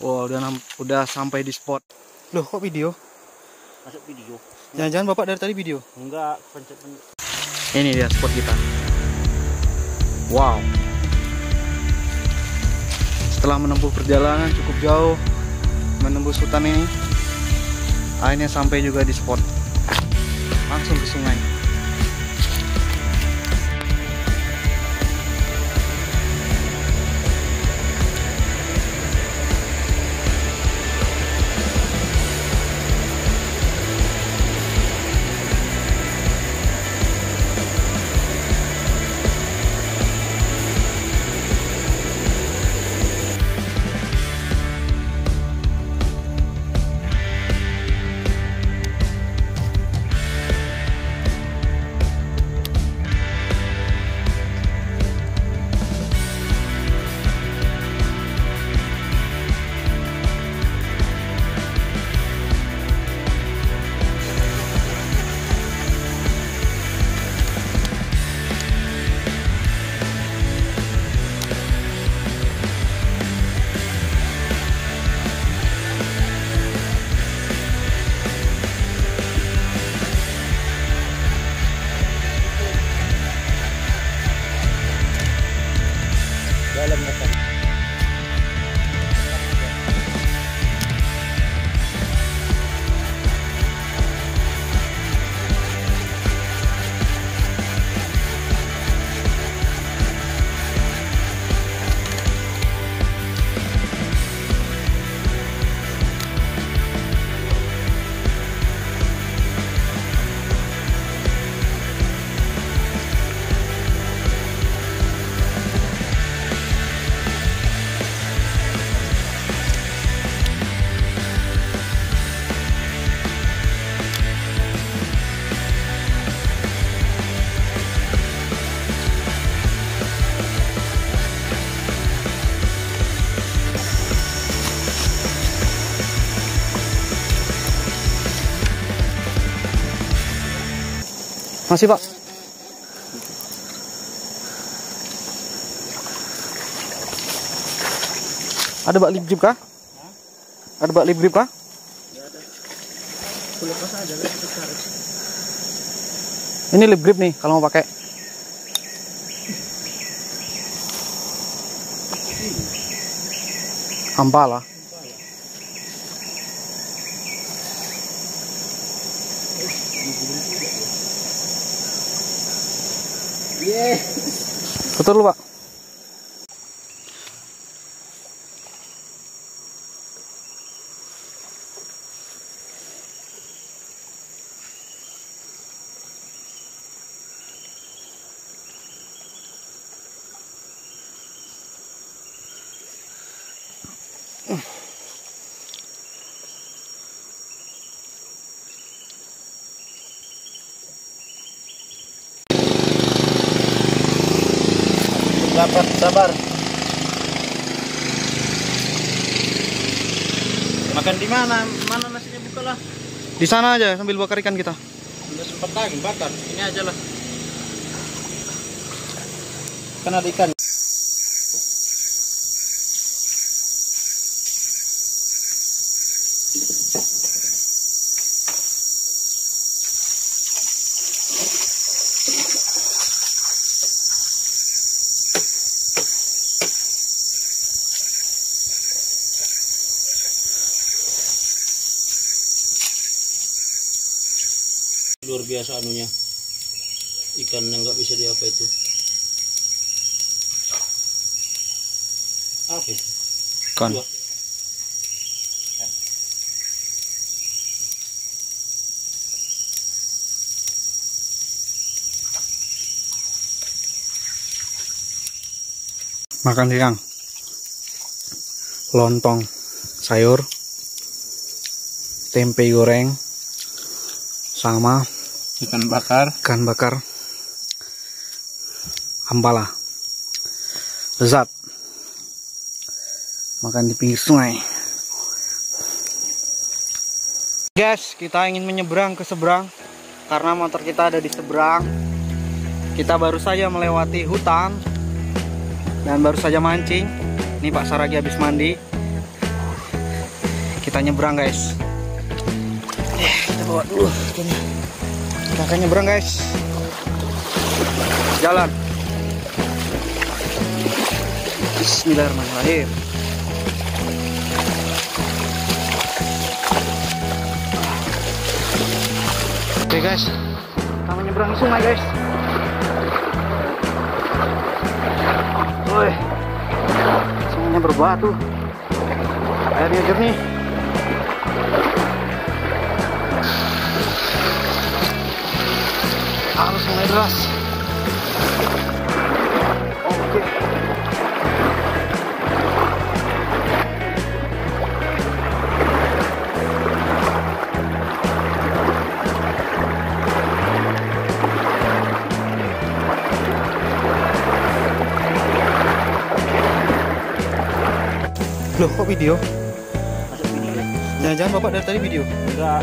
Wow, udah udah sampai di spot. Loh, kok video? Masuk video. Jangan-jangan Bapak dari tadi video. Enggak, pencet-pencet. Ini dia spot kita. Wow. Setelah menempuh perjalanan cukup jauh menembus hutan ini, akhirnya sampai juga di spot. Langsung ke sungai. Masih, Pak. Ada bak lip kah? Ada bak lip kah? Lepas aja. Ini lip grip nih kalau mau pakai. Ampala. Yeah. Betul Pak. Dapat sabar. Makan di mana? Mana nasinya buka lah. Di sana aja sambil bakar ikan kita. Udah sempat lagi bakar. Ini aja lah. Kan ada ikan. Biasa anunya ikan yang nggak bisa diapa itu apa itu Kan. Dua. Makan siang. Lontong sayur. Tempe goreng. Sama ikan bakar ikan bakar. Ampala. Lezat. Makan di pinggir sungai. Guys, kita ingin menyeberang ke seberang karena motor kita ada di seberang. Kita baru saja melewati hutan dan baru saja mancing. Ini Pak Saragi habis mandi. kita nyebrang guys Eh, kita bawa dulu ini kita akan nyebrang guys. Jalan. Bismillahirrahmanirrahim. Oke guys, kita menyeberangi sungai guys. Woi, sungainya berbatu, airnya jernih. Sungai deras. Oke. Loh kok video. Jangan-jangan bapak dari tadi video? Enggak.